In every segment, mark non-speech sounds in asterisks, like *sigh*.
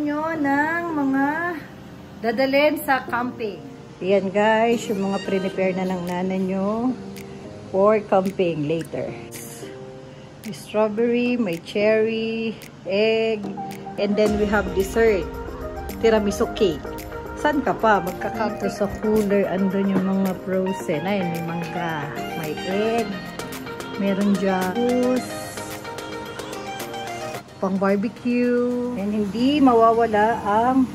Nyo ng mga dadalhin sa camping. Ayan guys, yung mga pre-prepare na ng nanay nyo for camping later. May strawberry, may cherry, egg, and then we have dessert. Tiramisu cake. Saan ka pa? Magkakato sa cooler. Andun yung mga frozen. Ayun, may mangga. May egg. Meron dyan. Juice. Pang barbecue. And hindi mawawala ang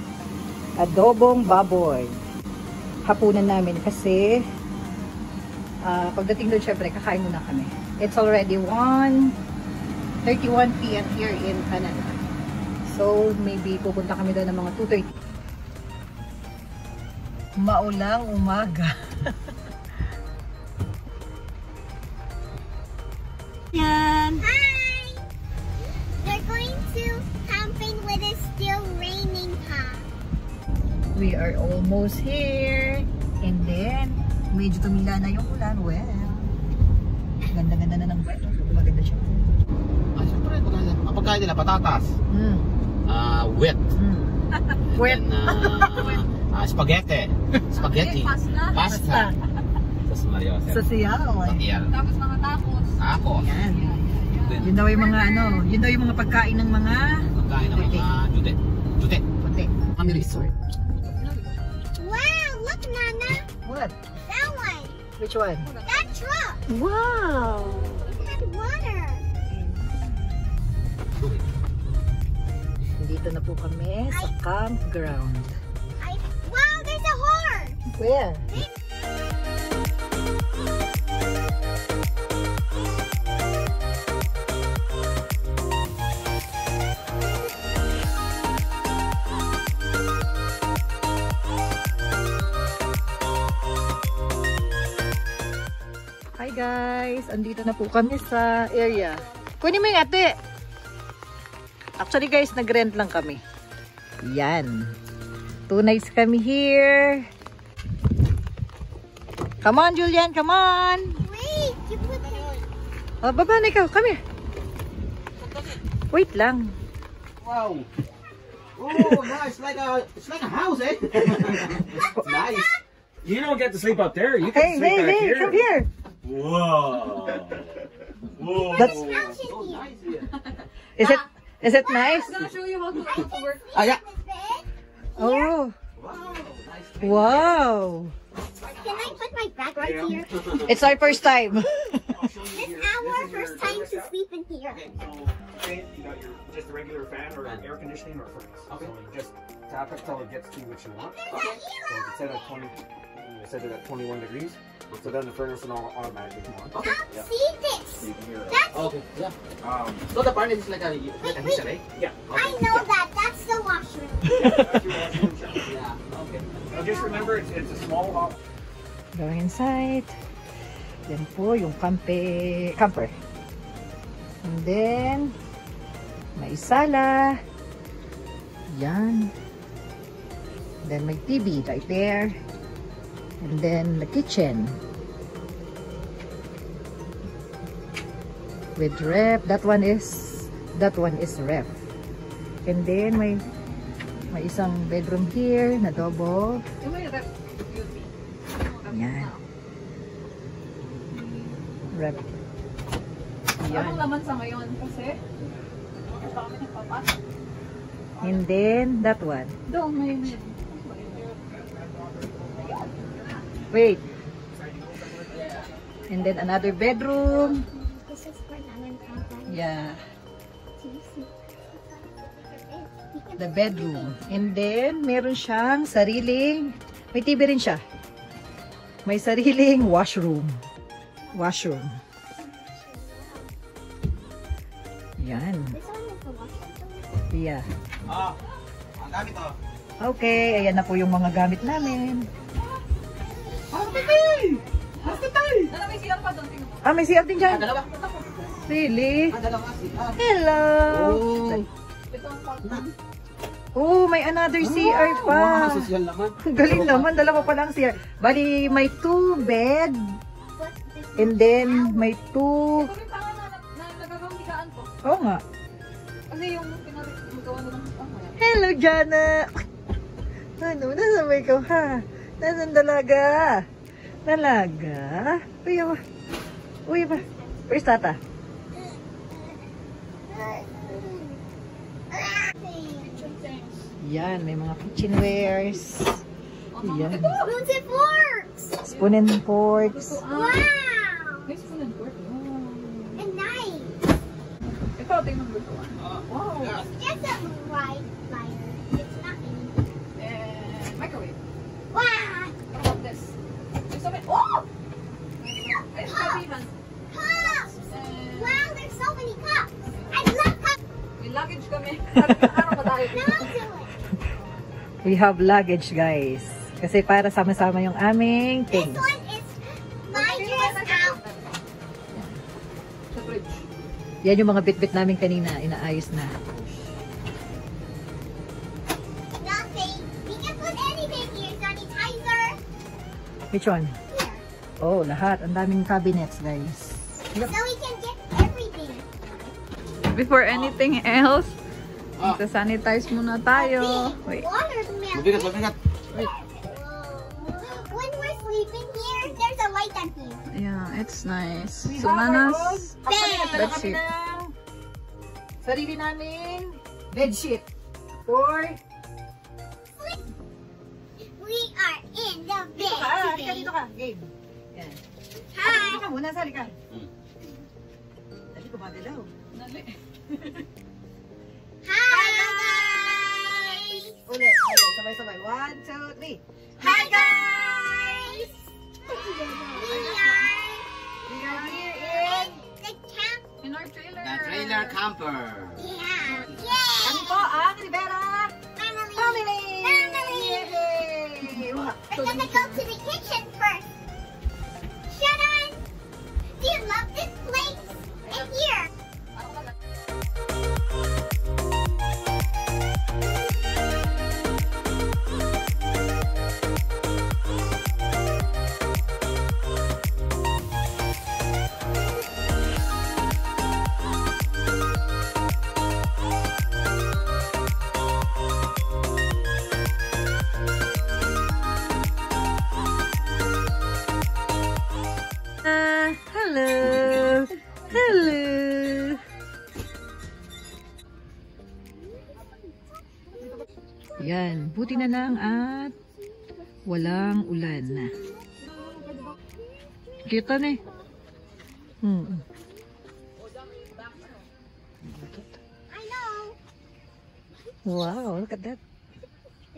adobong baboy. Hapunan namin kasi uh, pagdating doon syempre kakain muna kami. It's already 1.31 p.m. here in Canada. So maybe pupunta kami doon ng mga 2.30. Maulang umaga. *laughs* almost here. And then, medyo tumila na yung ulan. Well, ganda-ganda na ng weather. Maganda siya. Ah, syempre, pagkain, ang pagkain nila, patatas. Mm. Ah, wet. Mm. *laughs* Wet. And, ah, ah, spaghetti. *laughs* Spaghetti. Pasta. Pasta. Tapos Mario. Sa Seattle. eh. Ayan. Tapos mga tacos. Tacos. Yan. Then, Yun daw yung mga ano, yun daw yung mga pagkain ng mga pagkain ng mga jute. Jute. puti. Family resort. Which one? That truck. Wow! Had water. Dito na po kami sa campground. I, wow, there's a horse. Where? Hi guys! Andito na po kami sa area. Kunin mo yung ate! Actually guys, nag-rent lang kami. Yan. Two nights kami here. Come on, Julian. Come on. Wait, you put the... Oh, baba na ikaw. Come here. Wait lang. Wow. Oh, nice. Like a, it's like a house, eh? *laughs* nice. You don't get to sleep up there. You can Hey, sleep hey, back hey. here. Come here. Whoa. Whoa. That's- So nice here. *laughs* Is it, is it nice? I'm gonna show you how to, how to work. Ah, yeah. Oh, Wow. Nice. wow. Can I put my bag right Yeah. here? *laughs* It's our first time. I'll show you This *laughs* here. our This is first time to sleep in here. Okay, so okay, you got your just a regular fan or Fan. air conditioning or furnace. Okay. So you just tap it till it gets to what you want. Okay. So if it's set at 20, set it at 21 degrees. So then the furnace will automatically come on. Okay. Yeah. See So this? you can hear it. That's Okay. Yeah. Um, So the furnace is like a, like a heater, eh? yeah. I know that. That's the washroom. *laughs* That's washroom. *laughs* Yeah. Okay. So just remember, it's, it's a small hop. Going inside. Yan po yung campe, camper. And then, may sala. Yan. Then may TV right there. And then the kitchen. With ref. That one is, that one is ref. And then may, may isang bedroom here na double. May rep beauty. Yan. Anong Yan. laman sa ngayon? Kasi. And then, that one. Doon, may Wait. And then another bedroom. Yeah. The bedroom. And then, meron siyang sariling, may TV rin siya. May sariling washroom. Washroom. Yan. Yeah. Ah, ang gamit to. Okay, ayan na po yung mga gamit namin. Ah, may CR din Ah, dyan. dalawa. Really? Ah, dalawa. Ah. Hello! Oh. Oh, may another CR pa. Wow, social naman. *laughs* Galing naman, dalawa pa lang CR. Bali, may two bed, and then may two... Oo nga. Kasi yung pinagawa na ng. Hello, Jana! Ano, nasa may ikaw ha? Nasaan dalaga? Dalaga? Uy, ba? Uy, ba? Where's tata? Yan, may mga kitchenwares. Yan. Spoons and forks. Spoon and forks. Wow. May spoon and fork. And knife. Ikaw, tingnan mo ito. Wow. Just a right lighter. It's not anything. And microwave. Wow. How about this? There's so many. Oh! Ay, sabihan. Cups. And Wow, there's so many cups. I love cups. May luggage kami. Araw ba tayo? We have luggage, guys. Kasi para sama-sama yung aming This things. one is my dress out. Sa fridge. Yan yung mga bit-bit namin kanina. Inaayos na. Nothing. You can put anything here. Sanitizer. Which one? Here. Oh, lahat. Ang daming cabinets, guys. So we can. Before anything else, magsa-sanitize muna tayo. Wait. Mabigat, mabigat. Whoa. When we're sleeping here, there's a light on here. Yeah, it's nice. So, nanas, ng sarili naming bedsheet. For We are in the Dito bed ka, halika today. dito ka. Game. Yan. Hi. Dito ka muna, sali ka. Hmm. Dali ko magalaw. Dali. Hi guys. Ulit. Okay, sabay-sabay. One, two, three. Hi guys. We are We are here in... the camp. In our trailer. The trailer camper. Yeah. Kami Yay. po ang Rivera Family. Family! Family. Yay! We're gonna go to na lang at walang ulan na. Kita eh. Hmm. Wow, look at that.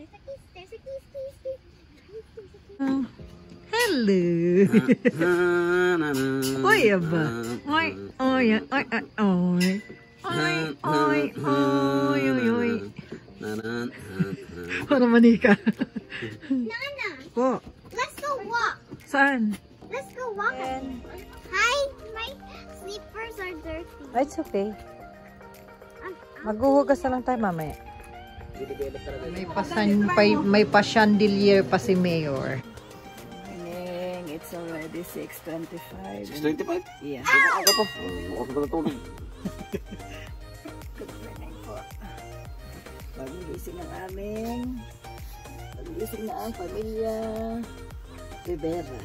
There's a kiss. There's a kiss. Hello! *laughs* Oy, aba. Oy, oy, oy, oy. Oy, oy, oy, oy, oy. Para manika. Nana, Po, let's go walk. saan? Let's go walk. Hi, my slippers are dirty. It's okay. Um, Maghuhugas na lang tayo mamaya. May pasan, may, may pa-chandelier pa si Mayor. Morning. It's already 6.25. 625? Yeah. Aga pa. Ako pa *laughs* natulog. Magigising ang aming magigising na ang pamilya Rivera.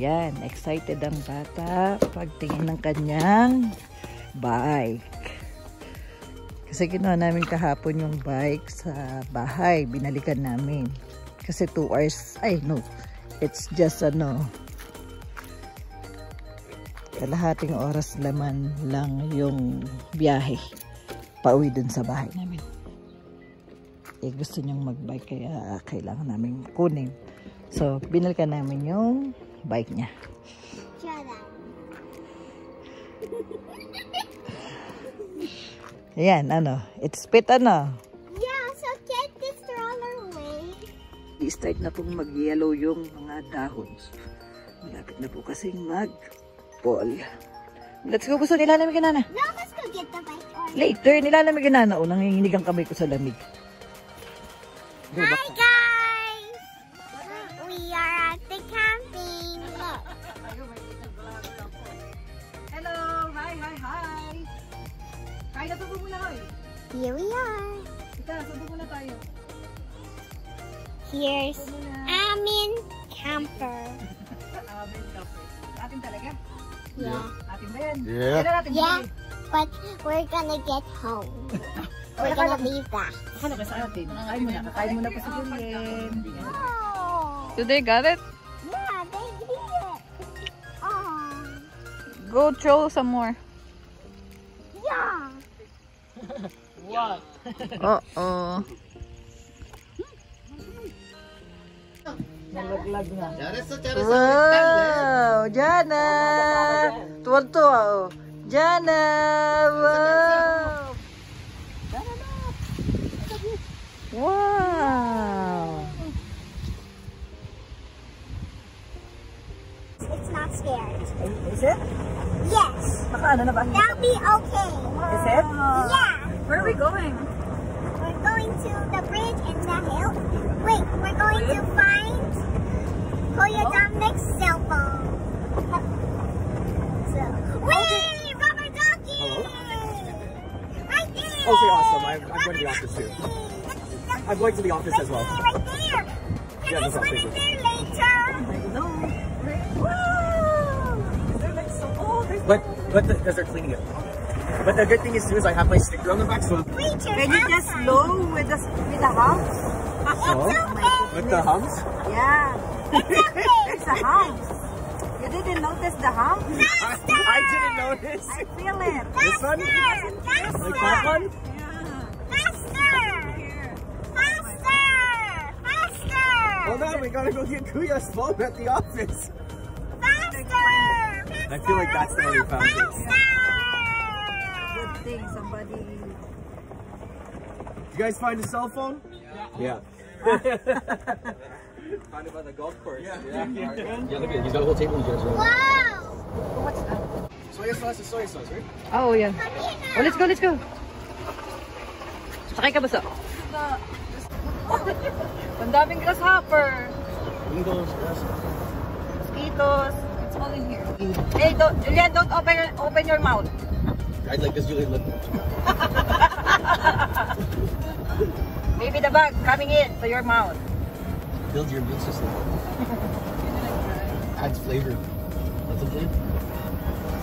Yan, excited ang bata pagtingin ng kanyang bike. Kasi ginawa namin kahapon yung bike sa bahay. Binalikan namin. Kasi 2 hours, ay no, it's just ano, kalahating oras laman lang yung biyahe pauwi dun sa bahay namin. Eh, gusto niyang magbike kaya kailangan namin kunin. So, binalikan namin yung bike niya. Ayan, ano, it's fit ano. Yeah, so get this stroller away. I-start na pong mag-yellow yung mga dahon. Malapit na po kasing mag-fall. Let's go, gusto nilalamig na na. Now let's go get the bike Later, nilalamig na na. O, nanginginig ang kamay ko sa lamig. Hi guys! We are at the camping. Hello! Hi, hi, hi! Hi, Ay, natubo muna kayo. Here we are. Ika, subo muna tayo. Here's Amin Camper. Amin kape. Atin talaga? Yeah. Atin ba yan? Yeah. Yeah, but we're gonna get home. *laughs* Gonna leave that. Ano ka sa atin? Kain muna. Kain muna po si Julian. Oh. Do they got it? Yeah, they did it. Oh. Go throw some more. Yeah. *laughs* Uh-oh. Nalaglag na. Wow! Jana! Tuwan-tuwa, oh. Jana! Wow! Wow! It's not scared. Is it? Yes. Baka ano na ba? That'll be okay. Is it? Yeah. Where are we going? We're going to the bridge and the hill. Wait, we're going to find Kuya Dominic's cell phone. So, wait, rubber ducky! Right there! Okay, awesome. I'm- I'm going to the office too. I'm going to the office as well. Right there! Can Yeah, I no swim problem. in there later? But but the, because they're cleaning it. But the good thing is too is I have my sticker on the back, so Can you just outside. slow with the, with the house? It's okay. with the hums. Yeah. It's okay. *laughs* It's a house. You didn't notice the house? I, I didn't notice. I feel it. This one, Faster! like that one. Hold on, we gotta go get Kuya's phone at the office. Faster! I feel like that's the way we found it. Faster! Good thing somebody... Did you guys find a cell phone? Yeah. *laughs* Found it by the golf course. Yeah. Yeah. yeah look at it. He's got a whole table in here as well. Wow! What's that? Soy sauce is soy sauce, right? Oh, yeah. Oh, let's go, let's go. Sakay ka ba sa? *laughs* Ang daming grasshopper. Needles, Mosquitoes. It's all in here. Hey, don't, Julian, don't open, open your mouth. I'd like this Julian look. *laughs* Maybe the bug coming in to your mouth. Build your immune system. *laughs* Adds flavor. That's a flavor.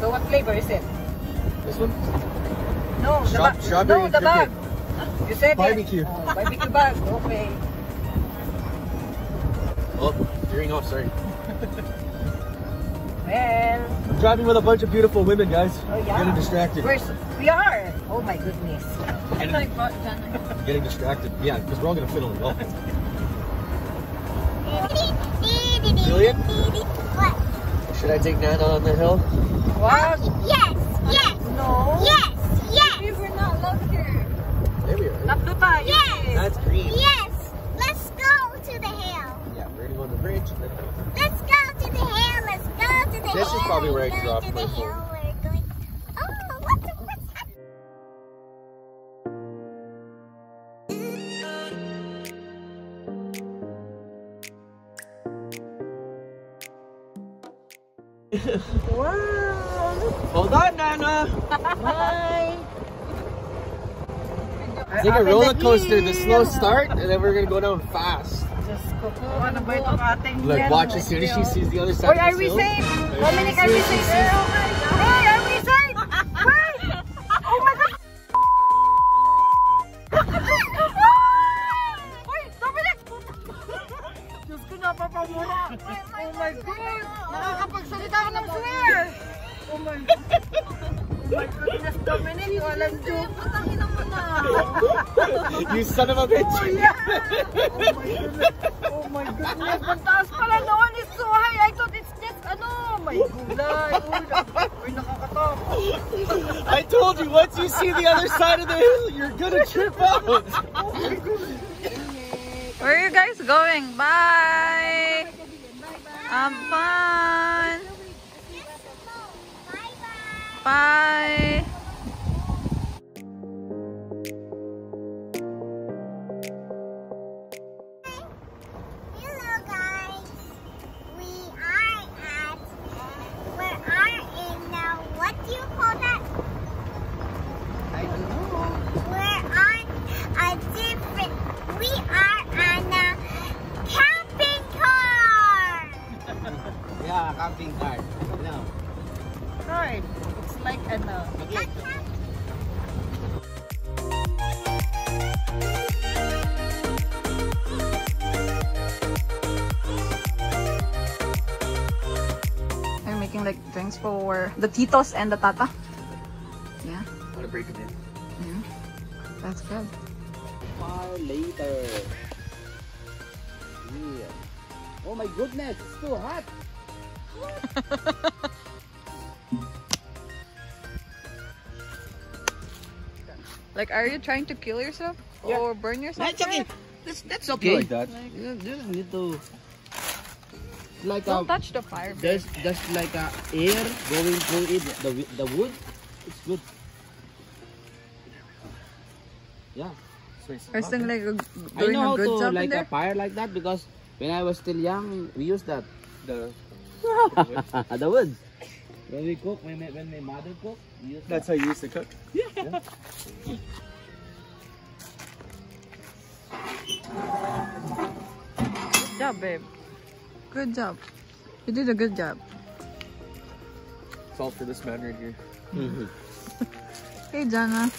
So what flavor is it? This one? No, the Straw- bug. No, the bug. You said Barbecue. it. Oh, barbecue bug. Okay. Oh, veering off, sorry. *laughs* Well, I'm driving with a bunch of beautiful women, guys. oh yeah. Getting distracted. We're, we are. Oh my goodness. Getting, getting distracted. Yeah, because we're all gonna fit on the golf. Julian? What? Should I take Nana on the hill? Wow. Yes! Yes! No. Yes! Yes! We're not allowed here. There we are. Not to. Yes! That's green. Yes! Let's go to the hill! Yeah, we're gonna go on the bridge. Let's go to the hill! Let's go to the hill! This is probably where I We're dropped my phone. hill. We're going... Oh, what the... What's that? Wow. Hold on, Nana. Bye. It's like a roller coaster. The slow start, and then we're gonna go down fast. Diyos ko po, ano ba itong ating Like, watch as soon as she sees the other side Or are we safe? Dominic, are we safe? Hey, are we Oh my goodness, ang taas pala noon is so high. I thought it's just, ano, may gulay. Uy, nak- uy, nakakatakot. I told you, once you see the other side of the hill, you're gonna trip out. Where are you guys going? Bye! Have fun! Bye! Hello the titos and the tata. Yeah, I'm gonna break it in. yeah. That's good. Far later. Yeah. Oh my goodness, it's too hot. *laughs* Like, are you trying to kill yourself Yeah. or burn yourself? That's okay. That's, that's okay. like that. You don't- you don't need to. Like Don't a, touch the fire. babe. there's just like a air going through it. The the wood, it's good. Yeah. Or something like a, I doing know a how good to job in like there. a fire like that because when I was still young, we used that. The *laughs* the wood. When we cook, when my, when my mother cook, we use that's how you used to cook. Good job, babe. Good job. You did a good job. It's all for this man right here. that. Hey, Jana.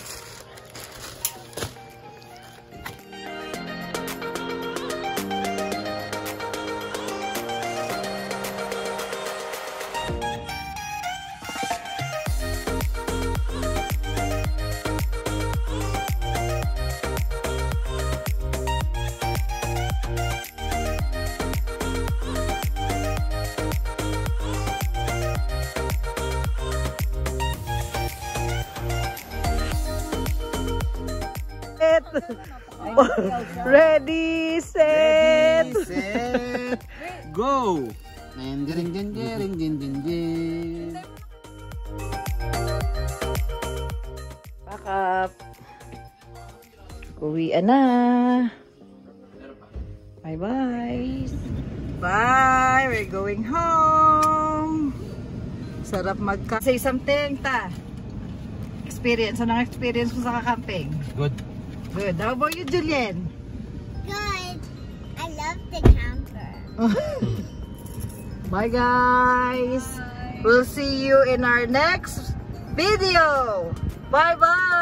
*laughs* Ready, set! Ready, set, *laughs* go! Ding, ding, ding, ding, ding, ding, ding. Pack up. Uwian na. Bye-bye. Bye! We're going home. Sarap magka... Say something, ta. Experience. Anong experience mo sa kakamping? Good. Good. How about you, Julian? Good. I love the camper. *laughs* Bye, guys. We'll see you in our next video. Bye-bye.